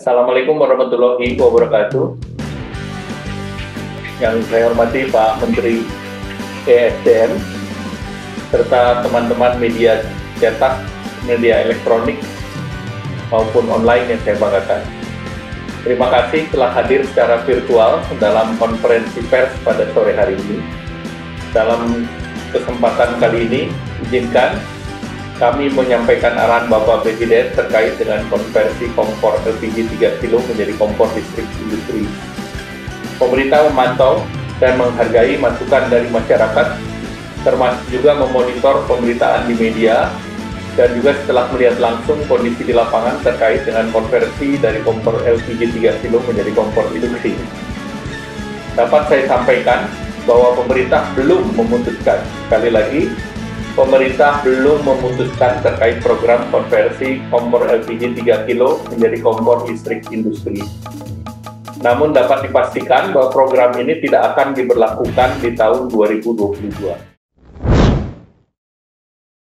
Assalamualaikum warahmatullahi wabarakatuh. Yang saya hormati Pak Menteri ESDM, serta teman-teman media cetak, media elektronik, maupun online yang saya banggakan. Terima kasih telah hadir secara virtual dalam konferensi pers pada sore hari ini. Dalam kesempatan kali ini, izinkan kami menyampaikan arahan Bapak Presiden terkait dengan konversi kompor LPG 3 kg menjadi kompor listrik industri. Pemerintah memantau dan menghargai masukan dari masyarakat, termasuk juga memonitor pemberitaan di media, dan juga setelah melihat langsung kondisi di lapangan terkait dengan konversi dari kompor LPG 3 kg menjadi kompor industri. Dapat saya sampaikan bahwa pemerintah belum memutuskan, sekali lagi, pemerintah belum memutuskan terkait program konversi kompor LPG 3 kg menjadi kompor listrik industri. Namun dapat dipastikan bahwa program ini tidak akan diberlakukan di tahun 2022.